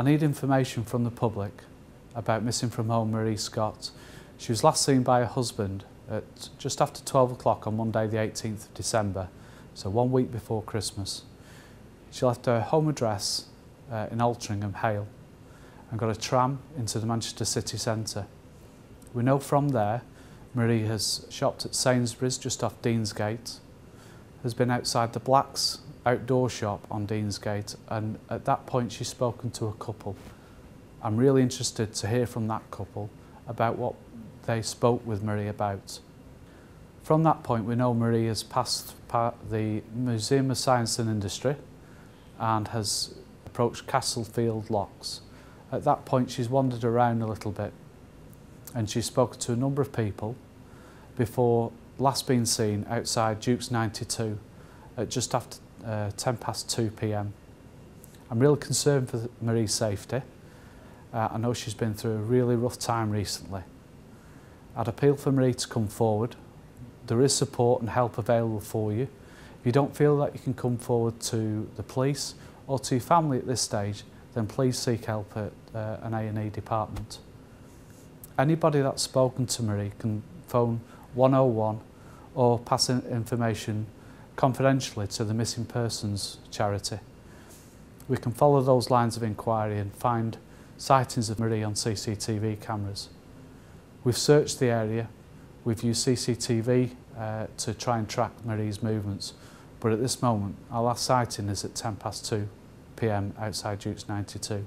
I need information from the public about missing from home Marie Scott. She was last seen by her husband at just after 12 o'clock on Monday the 18th of December, so one week before Christmas. She left her home address uh, in Altrincham, Hale, and got a tram into the Manchester city centre. We know from there Marie has shopped at Sainsbury's just off Deansgate, has been outside the Blacks outdoor shop on Deansgate and at that point she's spoken to a couple. I'm really interested to hear from that couple about what they spoke with Marie about. From that point we know Marie has passed the Museum of Science and Industry and has approached Castlefield Locks. At that point she's wandered around a little bit and she's spoken to a number of people before last been seen outside Duke's 92 at just after uh, 10 past 2 pm. I'm really concerned for Marie's safety. Uh, I know she's been through a really rough time recently. I'd appeal for Marie to come forward. There is support and help available for you. If you don't feel that you can come forward to the police or to your family at this stage, then please seek help at uh, an A&E department. Anybody that's spoken to Marie can phone 101 or pass information confidentially to the Missing Persons charity. We can follow those lines of inquiry and find sightings of Marie on CCTV cameras. We've searched the area, we've used CCTV uh, to try and track Marie's movements, but at this moment our last sighting is at 10 past 2 p.m. outside Dukes 92.